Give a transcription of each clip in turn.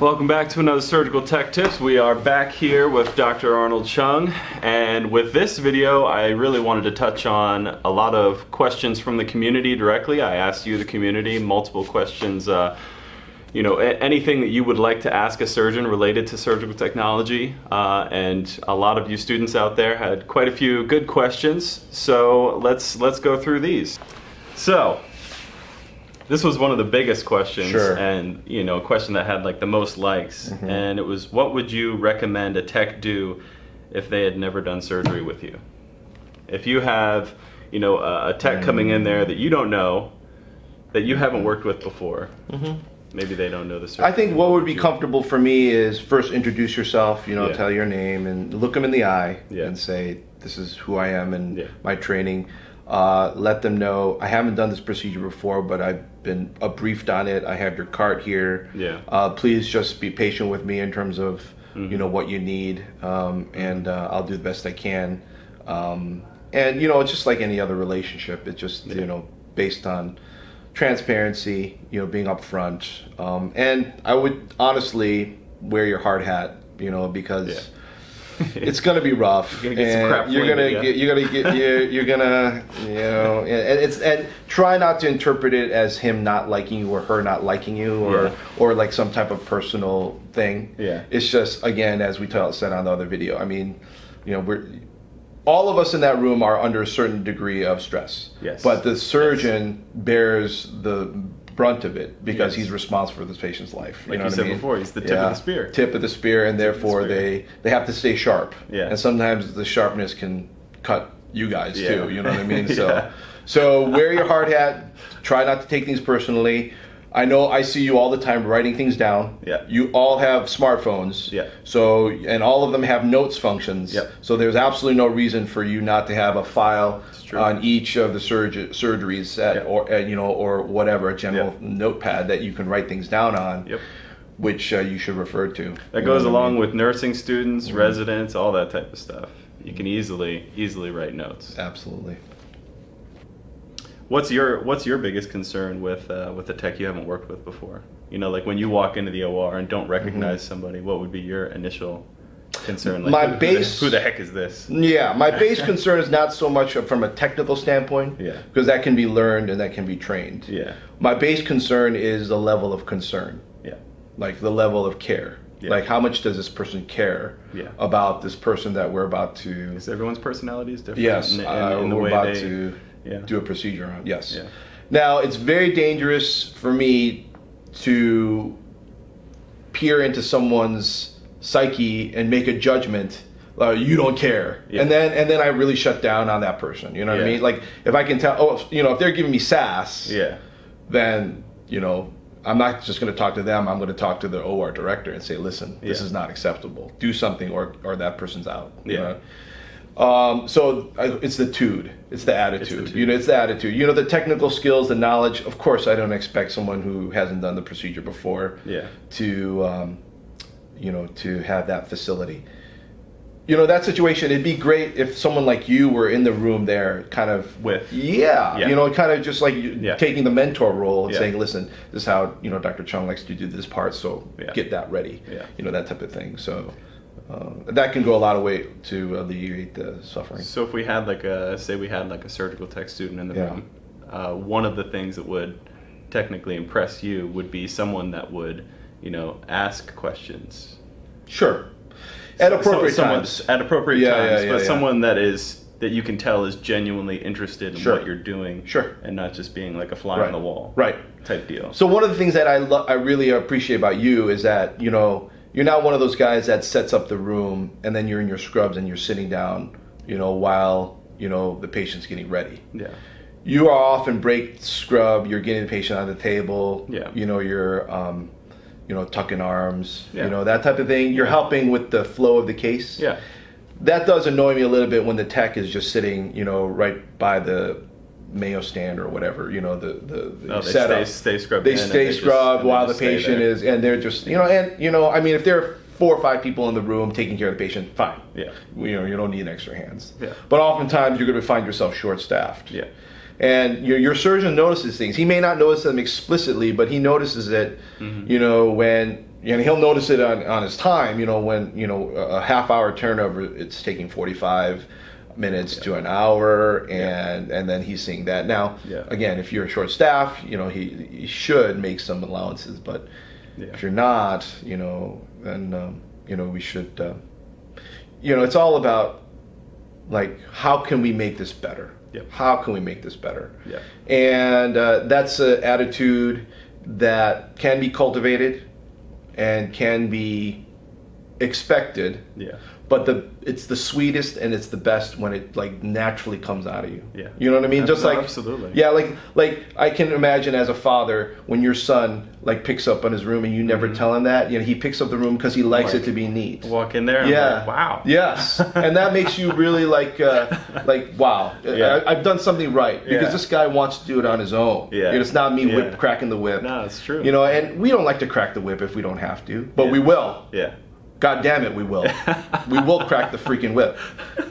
Welcome back to another Surgical Tech Tips. We are back here with Dr. Arnold Chung, and with this video, I really wanted to touch on a lot of questions from the community directly. I asked you, the community, multiple questions. Uh, you know, anything that you would like to ask a surgeon related to surgical technology. Uh, and a lot of you students out there had quite a few good questions. So let's let's go through these. So this was one of the biggest questions Sure. and you know a question that had like the most likes Mm-hmm. and it was what would you recommend a tech do if they had never done surgery with you if you have you know a, a tech coming in there that you don't know that you haven't worked with before maybe they don't know the surgery Mm-hmm. I think what would be comfortable for me is first introduce yourself, you know, Yeah. tell your name and look them in the eye Yeah. and say, this is who I am and Yeah. my training. Uh, let them know I haven't done this procedure before, but I've been uh, briefed on it. I have your cart here. Yeah. Uh, please just be patient with me in terms of, Mm-hmm. you know, what you need, um, and uh, I'll do the best I can. Um, and you know, it's just like any other relationship. It's just you know based on transparency, you know, being upfront, um, and I would honestly wear your hard hat, you know, because it's gonna be rough. You're gonna get some crap You're gonna get. You're gonna get. You're, you're gonna. You know. And it's and try not to interpret it as him not liking you or her not liking you or Yeah. or like some type of personal thing. Yeah. It's just again, as we said on the other video. I mean, you know, we're all of us in that room are under a certain degree of stress. Yes. But the surgeon bears the brunt of it because Yes. he's responsible for this patient's life. Like you what I said mean? before, he's the tip of the spear. Tip of the spear, and therefore spear. they they have to stay sharp. Yeah. And sometimes the sharpness can cut you guys Yeah. too. You know what I mean? So, Yeah. so wear your hard hat. Try not to take things personally. I know I see you all the time writing things down. Yeah. You all have smartphones. Yeah. So and all of them have notes functions. Yep. So there's absolutely no reason for you not to have a file on each of the surg- surgeries at, Yeah. or uh, you know or whatever a general Yep. notepad that you can write things down on. Yep. Which uh, you should refer to. that goes know what I along mean? with nursing students Mm-hmm. residents all that type of stuff you can easily easily write notes Absolutely. What's your What's your biggest concern with uh, with the tech you haven't worked with before? You know, like when you walk into the OR and don't recognize somebody, what would be your initial concern? Like, My who, who the- base- Who the, heck is this? Yeah, my base concern is not so much from a technical standpoint, Yeah. because that can be learned and that can be trained. Yeah, My base concern is the level of concern, yeah, like the level of care. Yeah. Like how much does this person care Yeah. about this person that we're about to? because everyone's personality is different. Yes, in, in, uh, in the we're way about they, to yeah. do a procedure on. Yes. Yeah. Now it's very dangerous for me to peer into someone's psyche and make a judgment. Uh, you don't care, Yeah. and then and then I really shut down on that person. You know what I mean? Like if I can tell, oh, you know, if they're giving me sass, yeah, then you know I'm not just going to talk to them. I'm going to talk to the OR director and say, listen, this is not acceptable. Do something, or or that person's out. Yeah. know? Um, so I, it's the tude, it's the attitude. tude. you know, it's the attitude. You know, the technical skills, the knowledge. Of course, I don't expect someone who hasn't done the procedure before yeah, to, um, you know, to have that facility. You know, that situation. It'd be great if someone like you were in the room there, kind of With. yeah, Yeah. you know, kind of just like Yeah. taking the mentor role and Yeah. saying, "Listen, this is how you know Dr. Chung likes to do this part, so get that ready." Yeah. You know that type of thing. So uh, that can go a lot of way to alleviate the suffering. So if we had like a say we had like a surgical tech student in the Yeah. room, uh, one of the things that would technically impress you would be someone that would, you know, ask questions Sure, at appropriate So- times. At appropriate Yeah, times, yeah, yeah, but someone that is that you can tell is genuinely interested in Sure. what you're doing, Sure. and not just being like a fly Right. on the wall, Right. Type deal. So one of the things that I lo- I really appreciate about you is that you know you're not one of those guys that sets up the room and then you're in your scrubs and you're sitting down, you know, while you know the patient's getting ready. yeah, you are often break scrub you're getting the patient on the table Yeah. you know you're um, you know tucking arms Yeah. you know that type of thing you're helping with the flow of the case yeah, that does annoy me a little bit when the tech is just sitting you know right by the Mayo stand or whatever, you know, the the, the oh, they setup. Stay, stay scrubbed. They stay they scrubbed just, while the patient is, and they're just, you know, and you know, I mean, if there are four or five people in the room taking care of the patient, fine. Yeah. You know, you don't need extra hands. Yeah. But oftentimes you're going to find yourself short-staffed. Yeah. And your, your surgeon notices things. He may not notice them explicitly, but he notices it. Mm-hmm. You know, when and he'll notice it on, on his time. You know, when you know a half hour turnover, it's taking 45 minutes yeah. to an hour, and yeah. and then he's seeing that. Now, yeah. again, if you're a short staff, you know he, he should make some allowances, but if you're not, you know, then um, you know we should, uh, you know, it's all about like how can we make this better? yeah. How can we make this better? Yeah. And uh, that's an attitude that can be cultivated and can be expected. Yeah. But the it's the sweetest and it's the best when it like naturally comes out of you. Yeah. You know what I mean? Just No, like absolutely. Yeah, like like I can imagine as a father when your son like picks up on his room and you never tell him that. You know, he picks up the room because he likes Like, it to be neat. Walk in there. And Yeah. Like, wow. Yes, and that makes you really like, uh, like, wow, Yeah. I, I've done something right because Yeah. this guy wants to do it on his own. Yeah. it's not me Yeah. whip cracking the whip. No, it's true. You know, and we don't like to crack the whip if we don't have to, but we will. Yeah. God damn it, we will. we will crack the freaking whip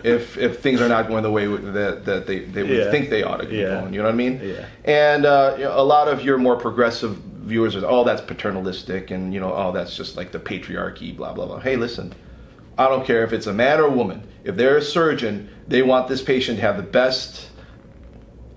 if if things are not going the way that that they, they would Yeah. think they ought to be Yeah. going. You know what I mean? Yeah. And uh, you know, a lot of your more progressive viewers are, oh, that's paternalistic, and you know, oh, that's just like the patriarchy, blah blah blah. Hey, listen, I don't care if it's a man or a woman. If they're a surgeon, they want this patient to have the best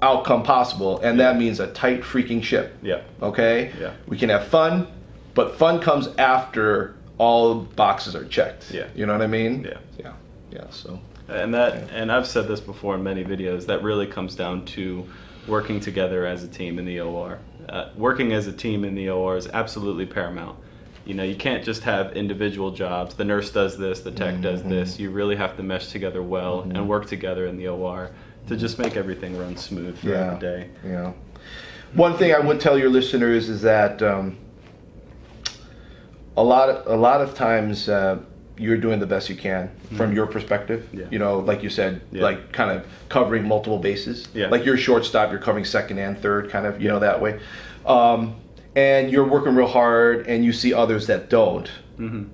outcome possible, and that means a tight freaking ship. Yeah. Okay? Yeah. We can have fun, but fun comes after all boxes are checked. Yeah. You know what I mean? Yeah. Yeah. Yeah. So. And that, and I've said this before in many videos, that really comes down to working together as a team in the OR. Uh, working as a team in the OR is absolutely paramount. You know, you can't just have individual jobs. The nurse does this, the tech does this. You really have to mesh together well and work together in the OR to just make everything run smooth throughout Yeah. the day. Yeah. One thing I would tell your listeners is that um, a lot of, a lot of times uh, you're doing the best you can from your perspective. Mm-hmm. Yeah. You know, like you said, Yeah. like kind of covering multiple bases. Yeah. Like you're shortstop, you're covering second and third, kind of, you know, that way. Um, and you're working real hard, and you see others that don't, Mm-hmm.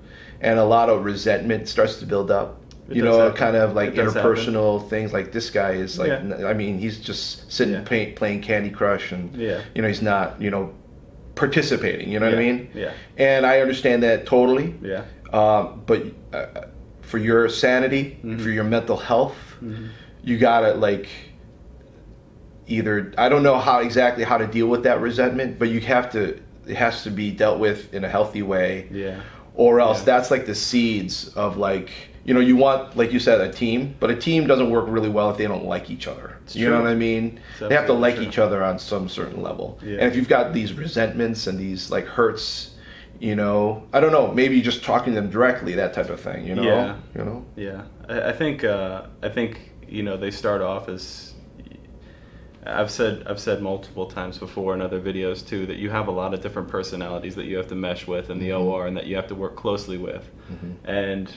and a lot of resentment starts to build up. It you know, happen. kind of like does happen. interpersonal things. Like this guy is like, Yeah. I mean, he's just sitting Yeah. play, playing Candy Crush, and Yeah. you know, he's not, you know, participating. You know what I mean? Yeah. And I understand that totally. Yeah. Um, but uh, for your sanity, Mm-hmm. for your mental health, you gotta like either I don't know how exactly how to deal with that resentment, but you have to. It has to be dealt with in a healthy way Yeah. or else Yeah. that's like the seeds of like you know you want like you said a team but a team doesn't work really well if they don't like each other. It's you know what i mean? It's they have to like true. each other on some certain level. Yeah. and if you've got these resentments and these like hurts you know i don't know maybe just talking to them directly that type of thing you know? Yeah. you know? Yeah, I, I think uh, I think you know they start off as I've said I've said multiple times before in other videos too that you have a lot of different personalities that you have to mesh with in the OR and that you have to work closely with, and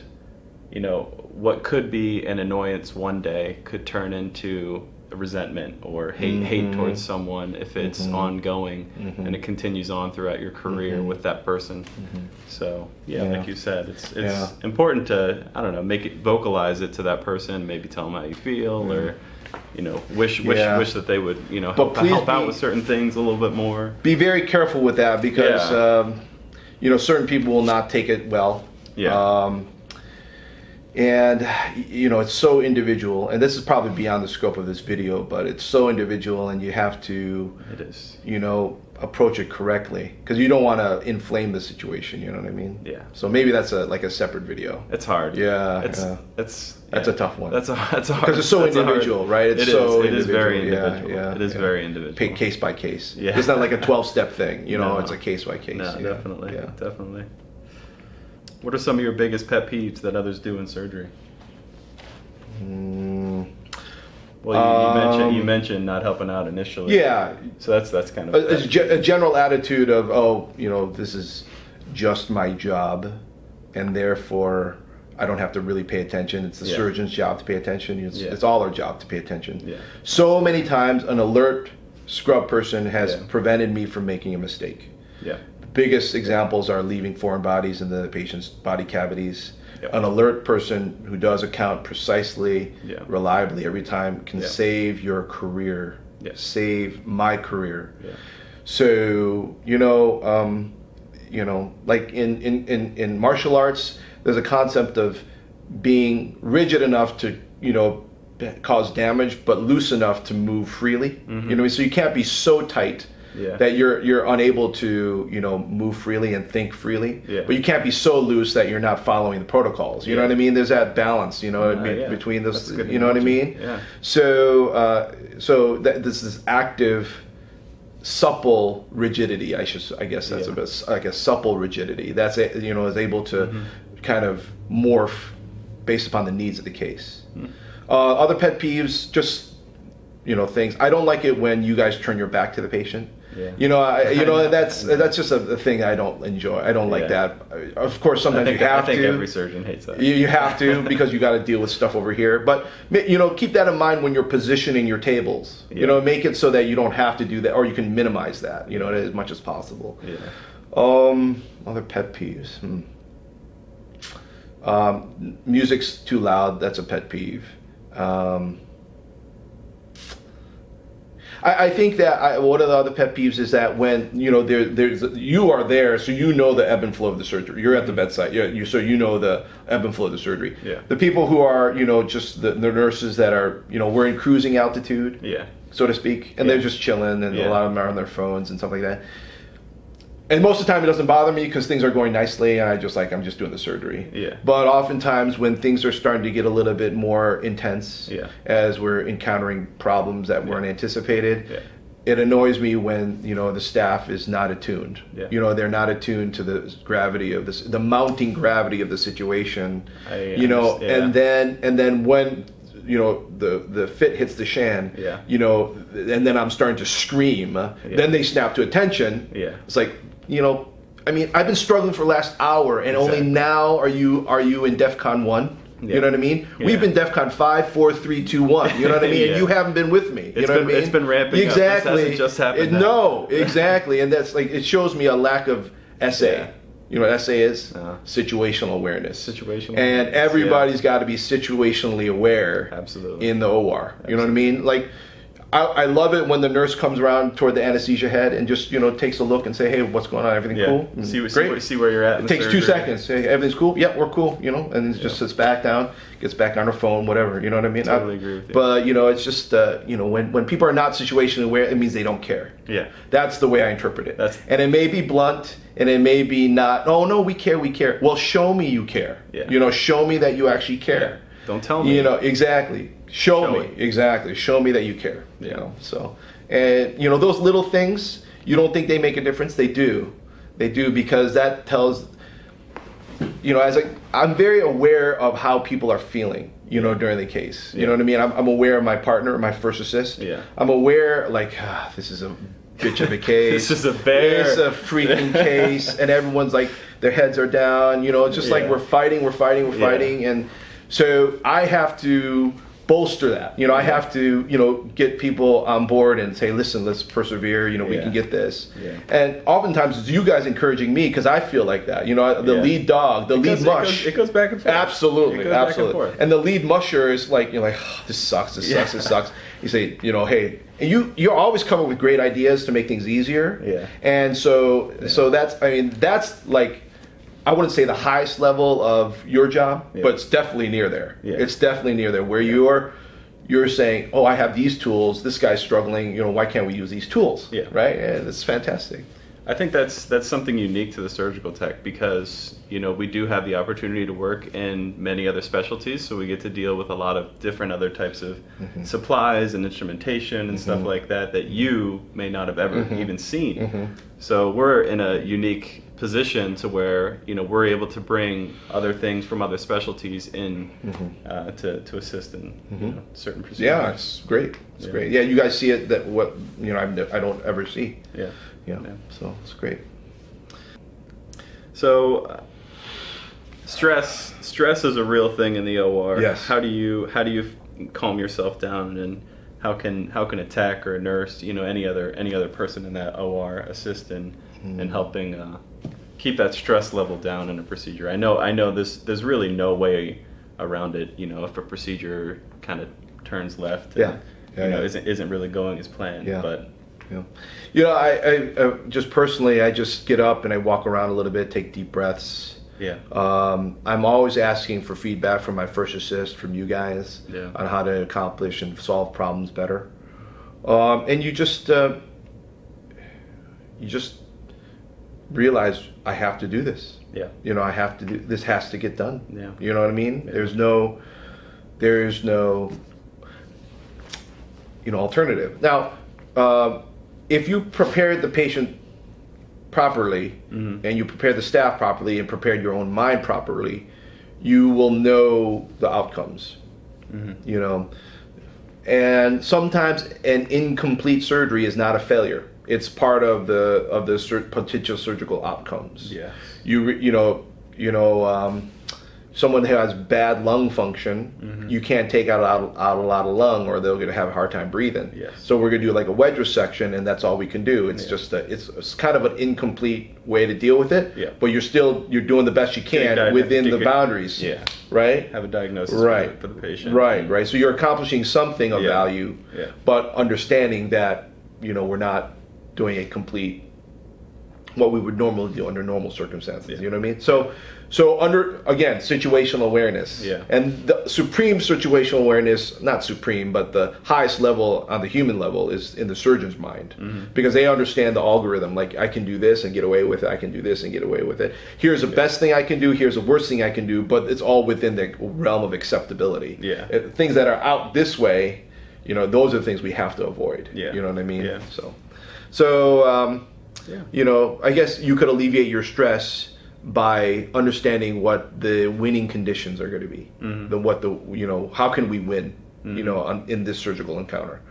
you know what could be an annoyance one day could turn into resentment or hate hate Mhm. towards someone if it's Mhm. ongoing Mhm. and it continues on throughout your career Mhm. with that person. So yeah, Yeah. like you said, it's it's Yeah. important to I don't know make it vocalize it to that person, maybe tell them how you feel, or you know wish wish Yeah. wish that they would you know help, help out with certain things a little bit more. be very careful with that because um, you know certain people will not take it well Yeah. um, and you know it's so individual and this is probably beyond the scope of this video but it's so individual and you have to It is. you know approach it correctly because you don't want to inflame the situation you know what i mean Yeah. so maybe that's a like a separate video It's hard. Yeah, It's yeah. it's That's yeah. a tough one. That's a that's a hard because it's so a hard- individual right it's It is. so It is very individual. individual. yeah, yeah, it is very individual. Case by case Yeah. it's not like a 12 step thing you know No. it's a case by case No, yeah, definitely, yeah. definitely. What are some of your biggest pet peeves that others do in surgery? Mm, Well, you, you mentioned you Um, mentioned not helping out initially. yeah So that's that's kind of a, a ge- a general attitude of oh you know this is just my job and therefore i don't have to really pay attention it's the Yeah. surgeon's job to pay attention it's, Yeah. it's all our job to pay attention Yeah. so many times an alert scrub person has Yeah. prevented me from making a mistake yeah. Biggest examples are leaving foreign bodies in the patient's body cavities Yep. an alert person who does account precisely Yeah. reliably every time can Yeah. save your career Yeah. save my career so you know, um, you know, like in, in, in, in martial arts, there's a concept of being rigid enough to, you know, cause damage, but loose enough to move freely. You know, so you can't be so tight Yeah. that you're you're unable to, you know, move freely and think freely. Yeah. But you can't be so loose that you're not following the protocols. You know what I mean? There's that balance, you know, Uh, be- yeah. between those. You know what I mean? Yeah. So, uh, so that this is active, supple rigidity. I should, I guess that's Yeah. a bit like a supple rigidity. That's a, you know is able to Mm-hmm. kind of morph based upon the needs of the case. Hmm. Uh, other pet peeves, just you know things. I don't like it when you guys turn your back to the patient. Yeah. You know, I, you know that's that's just a, thing I don't enjoy. I don't like Yeah. that. Of course, I sometimes think, you I have think to. every surgeon hates that. You, you have to because you got to deal with stuff over here. But you know, keep that in mind when you're positioning your tables. Yeah. You know, make it so that you don't have to do that, or you can minimize that. You know, as much as possible. Yeah. Um, other pet peeves. Hmm. Um, music's too loud. That's a pet peeve. Um, I, I think that I, one of the other pet peeves is that when you know there, there's you are there, so you know the ebb and flow of the surgery. You're at the bedside, you you so you know the ebb and flow of the surgery. Yeah. The people who are you know just the, the nurses that are you know we're in cruising altitude Yeah. so to speak, and Yeah. they're just chilling, and Yeah. a lot of them are on their phones and stuff like that. And most of the time, it doesn't bother me because things are going nicely, and I just like I'm just doing the surgery. Yeah. But oftentimes, when things are starting to get a little bit more intense, Yeah. as we're encountering problems that weren't anticipated, Yeah. it annoys me when you know the staff is not attuned. Yeah. You know, they're not attuned to the gravity of this, the mounting gravity of the situation. I you know, yeah. and then and then when you know the the fit hits the shan Yeah. you know and then i'm starting to scream then they snap to attention Yeah. it's like you know i mean i've been struggling for the last hour and only now are you are you in defcon 1 Yeah. you know what i mean Yeah. we've been defcon 5 4 3 2 1 you know what i mean Yeah. and you haven't been with me you It's know been- what i mean it's been ramping up. Exactly just happened It- no exactly and that's like it shows me a lack of SA you know what SA is Uh. situational awareness Situational and everybody's got to be situationally aware Absolutely. in the OR. You know what I mean? Like, I, I love it when the nurse comes around toward the anesthesia head and just you know takes a look and say, "Hey, what's going on? Everything Yeah. cool? Mm, See, Great." where, see where you're at. it takes two seconds. Say, everything's cool. Yep, we're cool. You know, and it just sits back down, gets back on her phone, whatever. You know what I mean? Totally I- agree with you. But you know, it's just uh, you know when when people are not situationally aware, it means they don't care. Yeah. That's the way I interpret it. That's- and it may be blunt, and it may be not. Oh no, we care, we care. Well, show me you care. Yeah. You know, show me that you actually care. Don't tell me. You know exactly. Show, Show me it. exactly. Show me that you care. You know. So, and you know those little things. You don't think they make a difference? They do. They do because that tells. You know, as I, I'm very aware of how people are feeling. You know, during the case. You Yeah. know what I mean? I'm, I'm aware of my partner, my first assist. Yeah. I'm aware, like, ah, this is a bitch of a case. This is a bear. It's a freaking case, and everyone's like, their heads are down. You know, it's just like we're fighting, we're fighting, we're Yeah. fighting, and so I have to bolster that. You know, I have to, you know, get people on board and say, listen, let's persevere. You know, we Yeah. can get this. Yeah. And oftentimes it's you guys encouraging me because I feel like that. You know, the Yeah. lead dog, the It lead goes, it goes- It goes back and forth. Absolutely, It goes back and absolutely. forth. And, the lead musher is like you're like, "Oh, this sucks, this sucks, this sucks. You say, you know, hey, and you you always come up with great ideas to make things easier. Yeah. And so so that's I mean that's like I wouldn't say the highest level of your job, Yeah. but it's definitely near there. Yeah. It's definitely near there where you're you're saying, oh, I have these tools. This guy's struggling. You know, why can't we use these tools? Yeah. Right. And it's fantastic. I think that's that's something unique to the surgical tech because you know we do have the opportunity to work in many other specialties, so we get to deal with a lot of different other types of Mm-hmm. supplies and instrumentation and stuff like that that you may not have ever Mm-hmm. even seen. So we're in a unique position to where you know we're able to bring other things from other specialties in uh, to to assist in you know, certain procedures. Mm-hmm. Yeah, it's great. It's Yeah. great. Yeah, you guys see it that what you know I've, I don't ever see. yeah. Yeah. Yeah. So it's great. So, uh, stress stress is a real thing in the OR. Yes. How do you how do you calm yourself down, and how can how can a tech or a nurse, you know, any other any other person in that OR assist in Hmm. in helping uh, keep that stress level down in a procedure? I know I know this. There's really no way around it. You know, if a procedure kind of turns left, and, Yeah. Yeah, you know, yeah. isn't isn't really going as planned. Yeah. But Yeah. You know, I, I, I just personally, I just get up and I walk around a little bit, take deep breaths. Yeah. Um, I'm always asking for feedback from my first assist, from you guys, Yeah. on how to accomplish and solve problems better. Um, and you just, uh, you just realize I have to do this. Yeah. You know, I have to do this. Has to get done. Yeah. You know what I mean? Yeah. There's no, there is no, you know, alternative. Now, uh, if you prepared the patient properly Mhm. and you prepare the staff properly and prepared your own mind properly, you will know the outcomes. Mhm. You know, and sometimes an incomplete surgery is not a failure. It's part of the of the sur- potential surgical outcomes Yeah. you re- you know you know um, someone who has bad lung function Mm-hmm. you can't take out, out out a lot of lung or they're going to have a hard time breathing Yes. so we're going to do like a wedge resection and that's all we can do it's Yeah. just a, it's, it's kind of an incomplete way to deal with it Yeah. but you're still you're doing the best you can diag- within the boundaries Yeah. right Have a diagnosis right for, the, for the patient. right right so you're accomplishing something of Yeah. value Yeah. but understanding that you know we're not doing a complete what we would normally do under normal circumstances Yeah. you know what i mean so so under again situational awareness Yeah. and the supreme situational awareness not supreme but the highest level on the human level is in the surgeon's mind Mm-hmm. because they understand the algorithm like i can do this and get away with it i can do this and get away with it here's the best thing i can do here's the worst thing i can do but it's all within the realm of acceptability Yeah. Uh, things that are out this way you know those are the things we have to avoid Yeah. you know what i mean Yeah. so so um, Yeah. you know i guess you could alleviate your stress by understanding what the winning conditions are going to be Mhm. the what the you know how can we win Mm-hmm. you know on, in this surgical encounter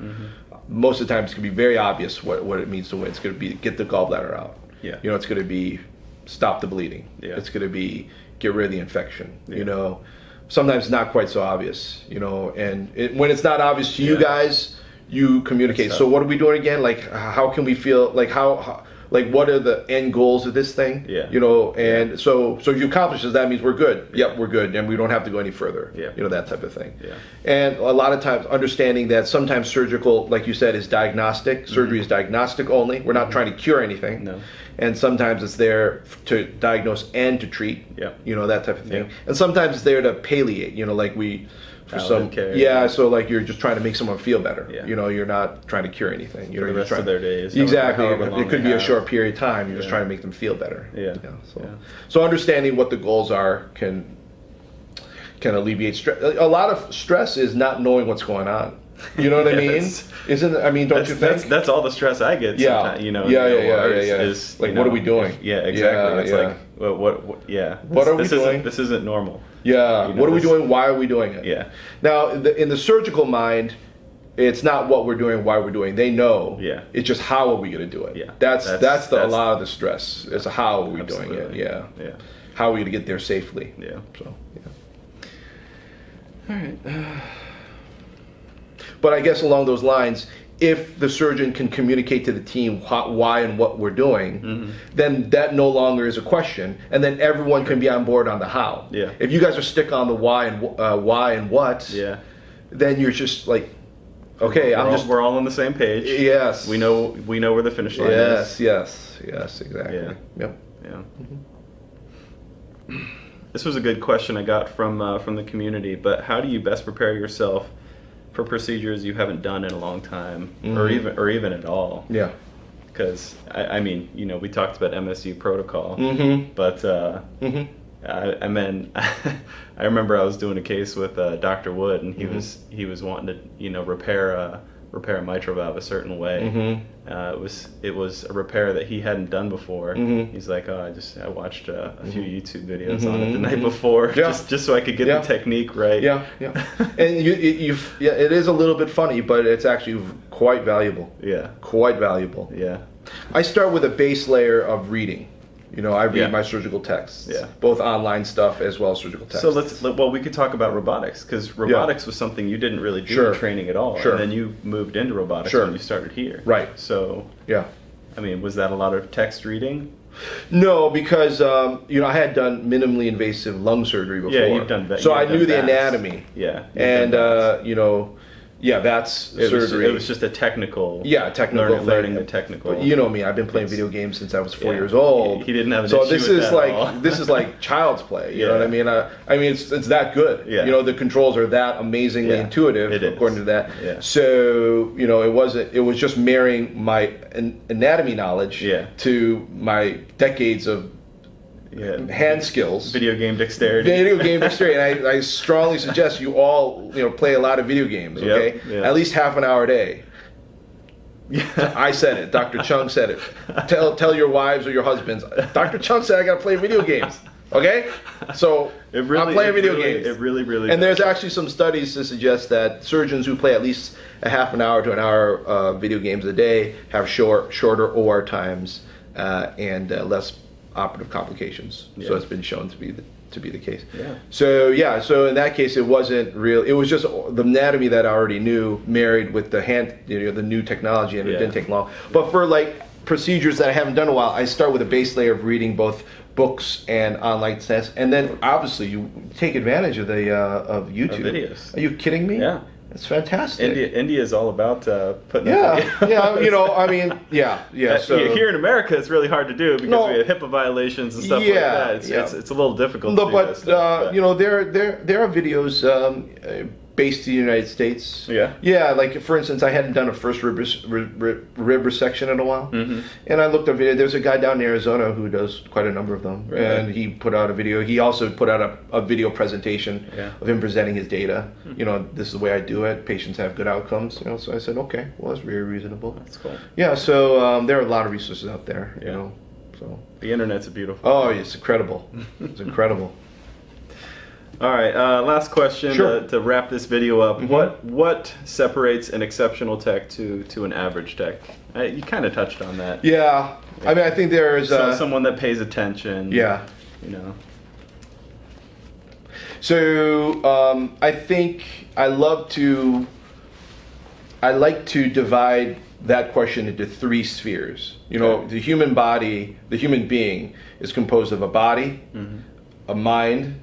most of the time it's going to be very obvious what, what it means to win it's going to be get the gallbladder out Yeah. you know it's going to be stop the bleeding Yeah. it's going to be get rid of the infection Yeah. you know sometimes not quite so obvious you know and it, when it's not obvious to you guys you communicate so what are we doing again like how can we feel like how, how like what are the end goals of this thing? Yeah. you know and so so you accomplish this that means we're good. Yep we're good. And we don't have to go any further. Yeah. you know that type of thing. Yeah. and a lot of times understanding that sometimes surgical like you said is diagnostic. Surgery is diagnostic only. We're not trying to cure anything. Mm-hmm. No. And sometimes it's there to diagnose and to treat Yeah. you know that type of thing Yeah. and sometimes it's there to palliate you know like we for some care. yeah so like you're just trying to make someone feel better Yeah. you know you're not trying to cure anything you know the you're rest trying of their days, exactly it could be a short period of time you're just trying to make them feel better Yeah. so Yeah. so understanding what the goals are can can alleviate stress a lot of stress is not knowing what's going on you know what i mean isn't i mean don't you think that's that's all the stress I get. Yeah. sometimes, you know. Yeah, in yeah, yeah, yeah, is- yeah. is, Like, you what are we doing? if- yeah, exactly. Yeah, it's yeah. like, well, what, what? Yeah. What this, are we this doing? Isn't, this isn't normal. Yeah. You know, what are we this- doing? Why are we doing it? Yeah. Now, in the, in the surgical mind, it's not what we're doing, why we're doing. They know. Yeah. It's just how are we going to do it? Yeah. That's that's, That's- the, that's- a lot of the stress. It's how are we doing it? Yeah. Yeah. How are we going to get there safely? Yeah. So. Yeah. All right. But I guess along those lines, if the surgeon can communicate to the team wh- why and what we're doing, Mm-hmm. then that no longer is a question, and then everyone can be on board on the how. Yeah. If you guys are stick on the why and uh, why and what, Yeah. then you're just like, okay, we're I'm all, just we're all on the same page. yes, We know we know where the finish line yes, is. yes, yes, Yes. exactly. Yeah. Yep. Yeah. This was a good question I got from uh, from the community. But how do you best prepare yourself for procedures you haven't done in a long time, or Mhm. even or even at all? Yeah. Because I, I mean, you know, we talked about MSU protocol, Mm-hmm. but uh, Mm-hmm. I, I mean, I remember I was doing a case with uh, Dr. Wood, and he Mhm. was he was wanting to you know repair a repair a mitral valve a certain way. Mhm. Uh, it was it was a repair that he hadn't done before. Mhm. He's like, oh, I just I watched uh, a few YouTube videos on it the night mhm. before, Yeah. just just so I could get Yeah. the technique right. Yeah, yeah. and you, you, you, yeah, it is a little bit funny, but it's actually quite valuable. yeah, Quite valuable. yeah, I start with a base layer of reading. You know, I read Yeah. my surgical texts, Yeah. both online stuff as well as surgical texts. So let's well, we could talk about robotics because robotics was something you didn't really do Sure. in training at all, Sure. and then you moved into robotics Sure. when you started here. Right. So Yeah. I mean, was that a lot of text reading? No, because um, you know I had done minimally invasive lung surgery before. Yeah, you've done that. So you've I knew the anatomy. Yeah. and uh, you know, Yeah, that's It was, surgery. it was just a technical. yeah, technical learning, learning the technical. But you know me, I've been playing video games since I was four Yeah. years old. He- he didn't have an so this is like this is like child's play. You know what I mean? Uh, I mean, it's it's that good. Yeah. You know, the controls are that amazingly Yeah, intuitive according to that. Yeah. So you know, it wasn't. It was just marrying my an- anatomy knowledge Yeah. to my decades of yeah. hand skills. Video game dexterity. Video game dexterity, and I, I strongly suggest you all you know play a lot of video games. Yep, Okay, at least half an hour a day. Yeah. I said it. Dr. Chung said it. Tell tell your wives or your husbands. Dr. Chung said I gotta play video games. Okay, so It really, I'm playing it video really- games. It really, really. and does. there's actually some studies to suggest that surgeons who play at least a half an hour to an hour uh, video games a day have short, shorter OR times uh, and uh, less operative complications. So it's been shown to be the, to be the case. Yeah. So yeah, so in that case, it wasn't real. It was just the anatomy that I already knew, married with the hand, you know, the new technology, and it Yeah. didn't take long. But for like procedures that I haven't done in a while, I start with a base layer of reading both books and online tests, and then obviously you take advantage of the uh, of YouTube videos. Are you kidding me? Yeah. It's fantastic. India, India is all about uh, putting. Yeah, yeah, you know, I mean, yeah, yeah. Uh, So here in America, it's really hard to do because No. we have HIPAA violations and stuff like Yeah, that. It's, yeah. it's, it's a little difficult. No, to do that but stuff, uh, you know there there there are videos um, uh, based in the United States. Yeah. Yeah, like for instance, I hadn't done a first rib, rib, rib, rib resection in a while, Mhm. and I looked at video. There's a guy down in Arizona who does quite a number of them, and he put out a video. He also put out a, a video presentation Yeah. Of him presenting his data. You know, this is the way I do it. Patients have good outcomes. You know, so I said, okay, well, that's very reasonable. That's cool. Yeah, so um, there are a lot of resources out there. You Yeah. know, so. The internet's a beautiful. Oh, it's incredible. It's incredible. All right. Uh, last question Sure. Mm-hmm. to, to wrap this video up. What what separates an exceptional tech to to an average tech? Uh, you kind of touched on that. Yeah, I mean, I think there's So uh, someone that pays attention. yeah. You know. So um, I think I love to. I like to divide that question into three spheres. You know, the human body, the human being, is composed of a body, a mind,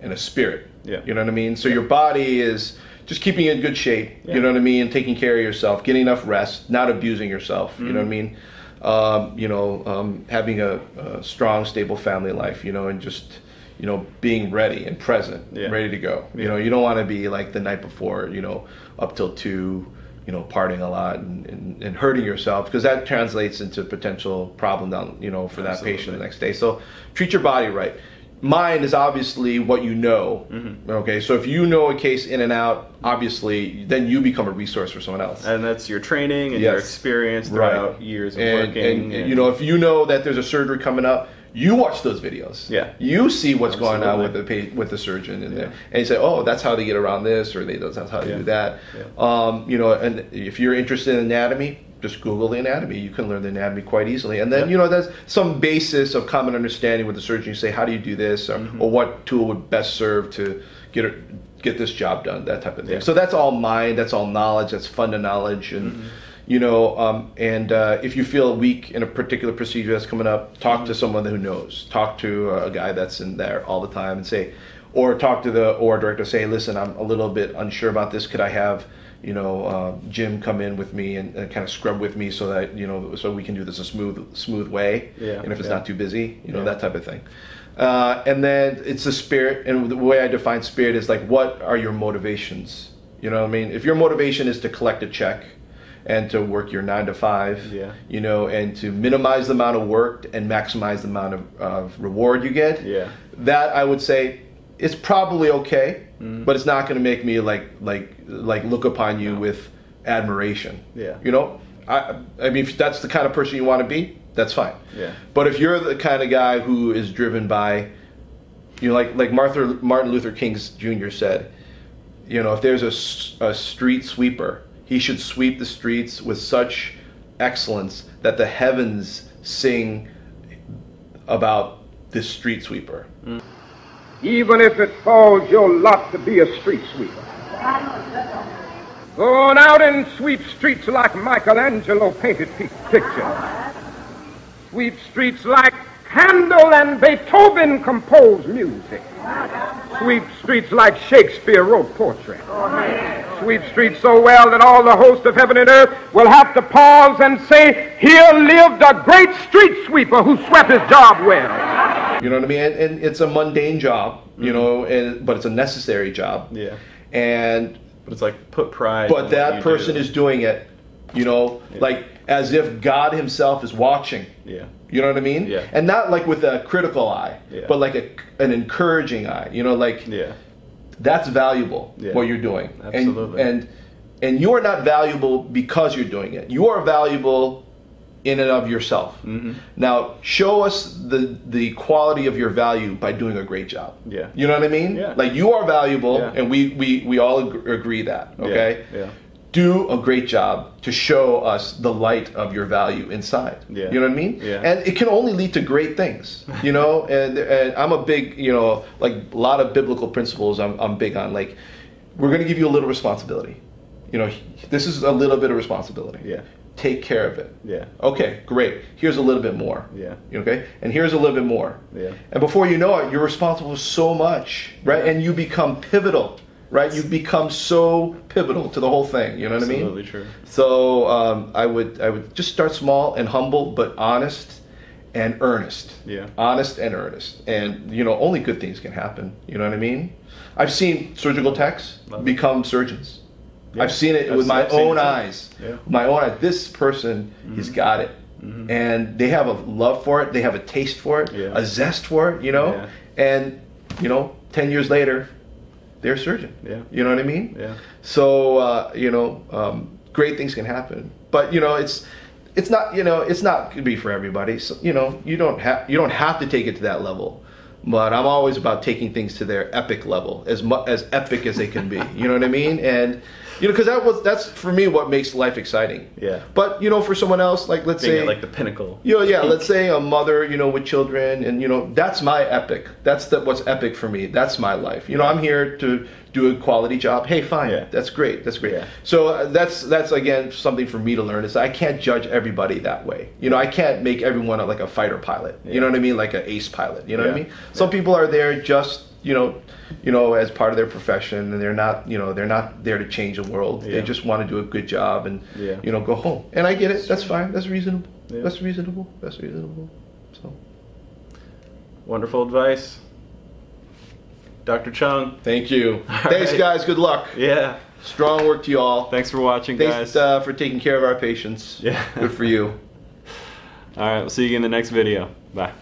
and a spirit. Mm-hmm. Yeah. You know what I mean? So your body is just keeping in good shape. Yeah. You know what I mean? Taking care of yourself, getting enough rest, not abusing yourself. You know what I Mm-hmm. mean? Um, you know, um, having a, a strong, stable family life. You know, and just you know being ready and present, Yeah. ready to go. You know, you don't want to be like the night before. You know, up till two. You know, partying a lot and, and, and hurting yourself because that translates into potential problem down. You know, for that patient the next day. So treat your body right. Mind is obviously what you know. Mm-hmm. Okay, so if you know a case in and out, obviously, then you become a resource for someone else. And that's your training and your Yes. experience Right. throughout years of and, working. and, you know, if you know that there's a surgery coming up, you watch those videos. Yeah. You see what's going on with the pa- with the surgeon in there, and you say, "Oh, that's how they get around this," or "They that's how they Yeah. do that." Yeah. Um, you know, and if you're interested in anatomy, just Google the anatomy. You can learn the anatomy quite easily, and then Yeah. you know that's some basis of common understanding with the surgeon. You say, "How do you do this?" or, Mm-hmm. or "What tool would best serve to get it, get this job done?" That type of thing. Yeah. So that's all mind. That's all knowledge. That's fun to knowledge and Mm-hmm. you know um, and uh, if you feel weak in a particular procedure that's coming up talk to someone who knows talk to a guy that's in there all the time and say or talk to the or director say listen i'm a little bit unsure about this could i have you know uh, jim come in with me and, and kind of scrub with me so that you know so we can do this a smooth smooth way Yeah, and if it's yeah. not too busy you know Yeah. that type of thing uh, and then it's the spirit and the way i define spirit is like what are your motivations you know what i mean if your motivation is to collect a check and to work your nine to five, Yeah. you know, and to minimize the amount of work and maximize the amount of, of reward you get. Yeah. That I would say is probably okay, Mm-hmm. but it's not going to make me like like like look upon you with admiration. Yeah. You know, I I mean, if that's the kind of person you want to be, that's fine. Yeah. But if you're the kind of guy who is driven by, you know, like like Martha, Martin Luther King Jr. said, you know, if there's a, a street sweeper, he should sweep the streets with such excellence that the heavens sing about this street sweeper. Even if it falls your lot to be a street sweeper. Go on out and sweep streets like Michelangelo painted pi- pictures. Sweep streets like Handel and Beethoven composed music. Sweep streets like Shakespeare wrote poetry. Sweep streets so well that all the host of heaven and earth will have to pause and say, Here lived a great street sweeper who swept his job well. You know what I mean? And, and it's a mundane job, you mm-hmm. know, and but it's a necessary job. Yeah. And But it's like put pride. but that person do. is doing it, you know, like as if God Himself is watching. Yeah. You know what I mean? Yeah. And not like with a critical eye, Yeah. but like a, an encouraging eye. You know, like Yeah. that's valuable Yeah. what you're doing. Absolutely. And, and and you are not valuable because you're doing it. You are valuable in and of yourself. Mm-hmm. Now, show us the the quality of your value by doing a great job. Yeah. You know what I mean? Yeah. Like you are valuable, Yeah. and we we we all ag- agree that. Okay. Yeah. yeah. Do a great job to show us the light of your value inside. Yeah. You know what I mean? Yeah. And it can only lead to great things. You know, and and I'm a big, you know, like a lot of biblical principles. I'm I'm big on like, we're going to give you a little responsibility. You know, this is a little bit of responsibility. Yeah. Take care of it. Yeah. Okay, great. Here's a little bit more. Yeah. Okay? And here's a little bit more. Yeah. And before you know it, you're responsible for so much, right? And you become pivotal, right? You become so pivotal to the whole thing. You know what I mean? Absolutely true. So um, I would I would just start small and humble, but honest and earnest. Yeah. Honest and earnest, and you know only good things can happen. You know what I mean? I've seen surgical techs Love it. become surgeons. Yeah. I've seen it I've- with my I've own eyes. Yeah. My own eyes. This person, he's got it. And they have a love for it. They have a taste for it. Yeah. A zest for it. You know. And you know, ten years later, they're a surgeon. Yeah. You know what I mean? Yeah. So uh, you know, um, great things can happen. But you know, it's it's not you know it's not gonna be for everybody. So you know, you don't have you don't have to take it to that level. But I'm always about taking things to their epic level, as mu- as epic as they can be. You know what I mean? And you know, because that was that's for me what makes life exciting. Yeah. But you know, for someone else, like let's Being say at like the pinnacle. you know, yeah, let's say a mother, you know, with children, and you know, that's my epic. That's the, what's epic for me. That's my life. You know, I'm here to do a quality job. Hey, fine, Yeah. that's great. That's great. Yeah. So uh, that's that's again something for me to learn is I can't judge everybody that way. You know, I can't make everyone a, like a fighter pilot. You know what I mean? Like an ace pilot. You know what I mean? Some people are there just you know, you know, as part of their profession, and they're not, you know, they're not there to change the world. They just want to do a good job and, Yeah. you know, go home. And I get it. That's fine. That's reasonable. Yeah. That's reasonable. That's reasonable. So, Wonderful advice. Dr. Chung. thank you. All Thanks, right. guys. Good luck. Yeah. Strong work to you all. Thanks for watching, Thanks guys. uh, for taking care of our patients. Yeah. Good for you. All right. We'll see you in the next video. Bye.